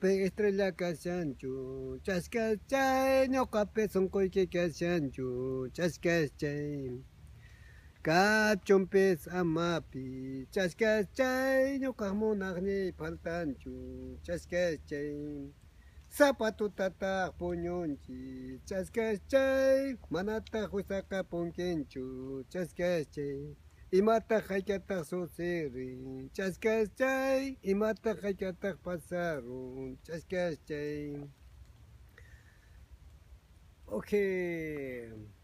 pe estrella kashanchu chaskachay ñuqapi sunquyki kashanchu chaskachay kachonpis amapi chaskachay ñuqaq munaqni faltanchu chaskachay zapatutataq puñunchi chaskachay manataq wisaqa punkinchu chaskachay Imata haykataq susirin, chaskaschay, imata haykataq pasarun, chaskaschay. Okay.